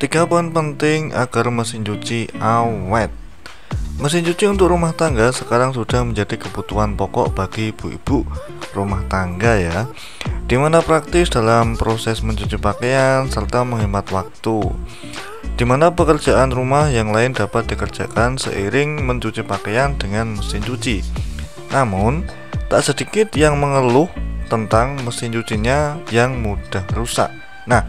Tiga poin penting agar mesin cuci awet. Mesin cuci untuk rumah tangga sekarang sudah menjadi kebutuhan pokok bagi ibu-ibu rumah tangga ya. Di mana praktis dalam proses mencuci pakaian serta menghemat waktu. Di mana pekerjaan rumah yang lain dapat dikerjakan seiring mencuci pakaian dengan mesin cuci. Namun tak sedikit yang mengeluh tentang mesin cucinya yang mudah rusak Nah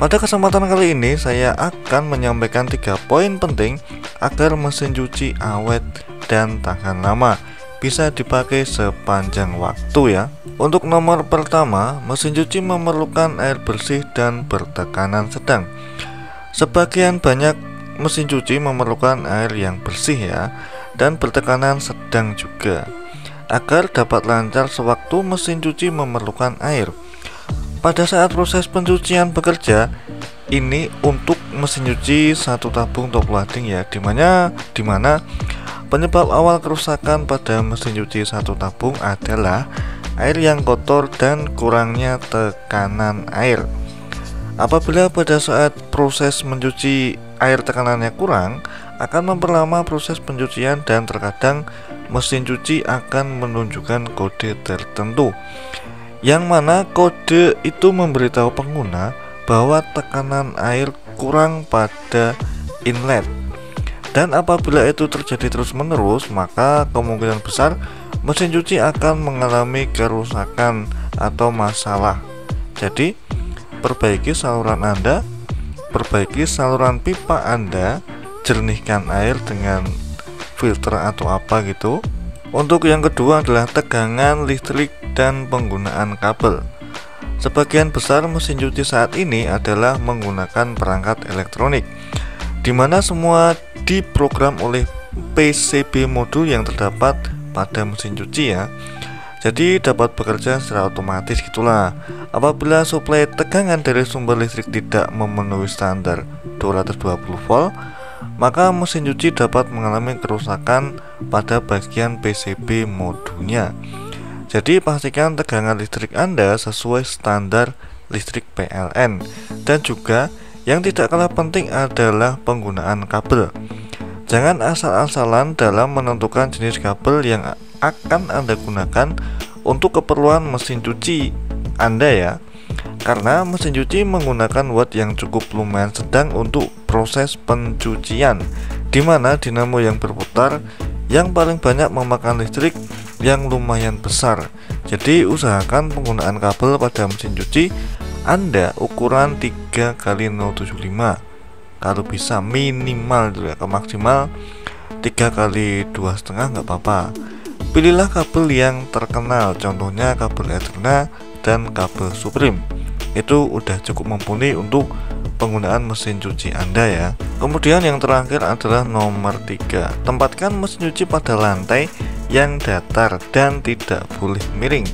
pada kesempatan kali ini saya akan menyampaikan tiga poin penting agar mesin cuci awet dan tahan lama bisa dipakai sepanjang waktu ya. Untuk nomor pertama, mesin cuci memerlukan air bersih dan bertekanan sedang. Sebagian banyak mesin cuci memerlukan air yang bersih ya dan bertekanan sedang juga agar dapat lancar sewaktu mesin cuci memerlukan air. Pada saat proses pencucian bekerja, ini untuk mesin cuci satu tabung top loading ya, di mana di mana penyebab awal kerusakan pada mesin cuci satu tabung adalah air yang kotor dan kurangnya tekanan air. Apabila pada saat proses mencuci air tekanannya kurang, akan memperlama proses pencucian dan terkadang mesin cuci akan menunjukkan kode tertentu yang mana kode itu memberitahu pengguna bahwa tekanan air kurang pada inlet. Dan apabila itu terjadi terus-menerus maka kemungkinan besar mesin cuci akan mengalami kerusakan atau masalah. Jadi perbaiki saluran Anda perbaiki saluran pipa Anda jernihkan air dengan filter atau apa gitu untuk yang kedua adalah tegangan listrik dan penggunaan kabel. Sebagian besar mesin cuci saat ini adalah menggunakan perangkat elektronik, di mana semua diprogram oleh PCB modul yang terdapat pada mesin cuci ya. Jadi dapat bekerja secara otomatis gitulah. Apabila suplai tegangan dari sumber listrik tidak memenuhi standar 220 volt, maka mesin cuci dapat mengalami kerusakan pada bagian PCB modulnya. Jadi pastikan tegangan listrik Anda sesuai standar listrik PLN dan juga yang tidak kalah penting adalah penggunaan kabel. Jangan asal-asalan dalam menentukan jenis kabel yang akan Anda gunakan untuk keperluan mesin cuci Anda ya. Karena mesin cuci menggunakan watt yang cukup lumayan sedang untuk proses pencucian di mana dinamo yang berputar yang paling banyak memakan listrik yang lumayan besar. Jadi usahakan penggunaan kabel pada mesin cuci Anda ukuran 3 x 075 kalau bisa minimal gitu ya ke maksimal 3 kali dua setengah nggak apa-apa. Pilihlah kabel yang terkenal contohnya kabel Ethernet dan kabel Supreme itu udah cukup mumpuni untuk penggunaan mesin cuci Anda ya kemudian yang terakhir adalah nomor 3 tempatkan mesin cuci pada lantai yang datar dan tidak boleh miring.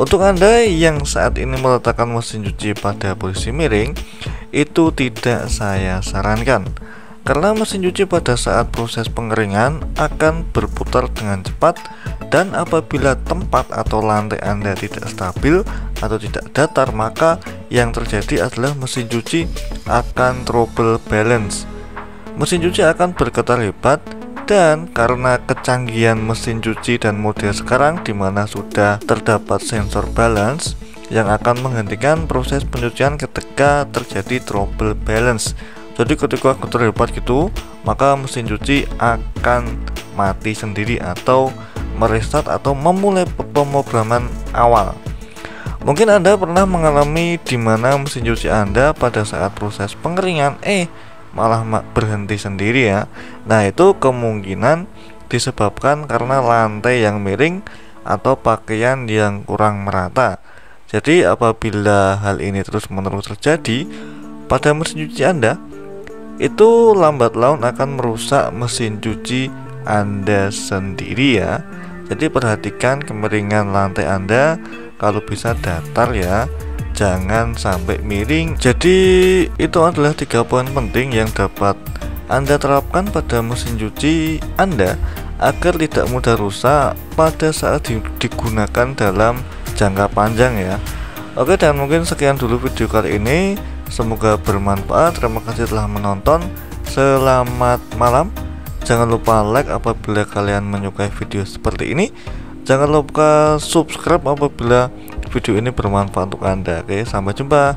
Untuk Anda yang saat ini meletakkan mesin cuci pada posisi miring, itu tidak saya sarankan. Karena mesin cuci pada saat proses pengeringan akan berputar dengan cepat dan apabila tempat atau lantai Anda tidak stabil atau tidak datar, maka yang terjadi adalah mesin cuci akan trouble balance. Mesin cuci akan bergetar hebat dan karena kecanggihan mesin cuci dan model sekarang di mana sudah terdapat sensor balance yang akan menghentikan proses pencucian ketika terjadi trouble balance. Jadi ketika terlibat gitu, maka mesin cuci akan mati sendiri atau merestart atau memulai pemrograman awal. Mungkin Anda pernah mengalami di mana mesin cuci Anda pada saat proses pengeringan eh malah berhenti sendiri ya. Nah itu kemungkinan disebabkan karena lantai yang miring atau pakaian yang kurang merata. Jadi apabila hal ini terus menerus terjadi pada mesin cuci anda itu lambat laun akan merusak mesin cuci anda sendiri ya. Jadi perhatikan kemiringan lantai anda kalau bisa datar ya jangan sampai miring. Jadi itu adalah tiga poin penting yang dapat anda terapkan pada mesin cuci Anda agar tidak mudah rusak pada saat digunakan dalam jangka panjang ya. Oke dan mungkin sekian dulu video kali ini. Semoga bermanfaat. Terima kasih telah menonton. Selamat malam. Jangan lupa like apabila kalian menyukai video seperti ini jangan lupa subscribe apabila video ini bermanfaat untuk anda. Oke sampai jumpa.